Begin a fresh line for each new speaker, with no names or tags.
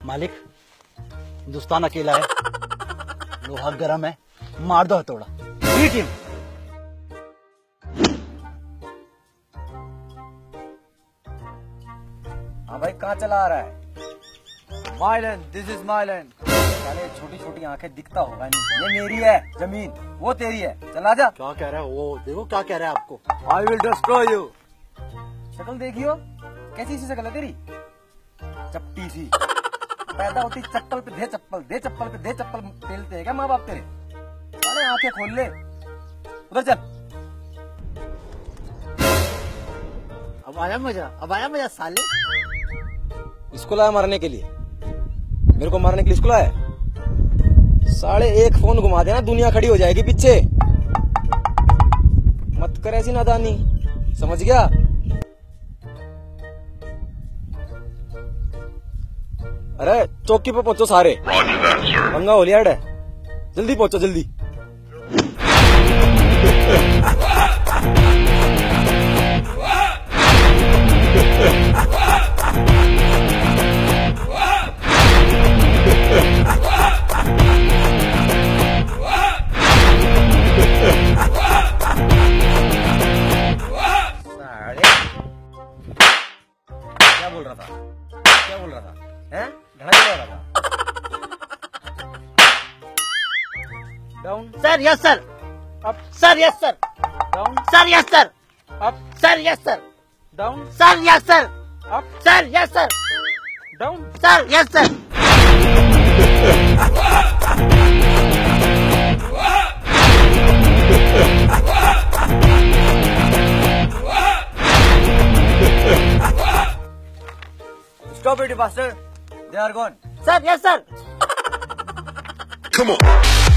मालिक हिंदुस्तान अकेला है। लोहा गर्म है। मार दो हथौड़ा। बीट हिम
हाँ भाई कहाँ चला आ रहा है? माइलन दिस इज़ माइलन साले छोटी छोटी आँखें दिखता होगा नहीं। ये मेरी है ज़मीन। वो तेरी है। चला जा
क्या कह रहा है वो? देखो क्या कह रहा है आपको।
आई विल डिस्ट्रॉय यू शक्ल देखियो कैसी सी शक्ल है तेरी? चपटी सी। पैदा होती चप्पल पे, दे चप्पल दे चप्पल पे, दे चप्पल पेलते हैं क्या माँ बाप तेरे? साले आँखें खोल ले। उधर चल।
अब आया मज़ा, अब आया मज़ा, साले।
इसको लाया मारने के लिए। मेरे को मारने के लिए इसको लाया साढ़े एक फ़ोन घुमा देना, दुनिया खड़ी हो जाएगी पीछे। मत कर ऐसी नादानी। समझ गया? अरे चौकी पे पहुंचो सारे। पंगा हो लिया है। जल्दी पहुंचो जल्दी। क्या बोल रहा था? क्या बोल रहा था? हैं? Down
sir yes sir
up
sir yes sir
down
sir yes sir
up
sir yes sir
down
sir yes sir
up
sir yes sir
down
sir yes sir
Stop it, bastard. They are gone.
Sir, yes, sir.
Come on.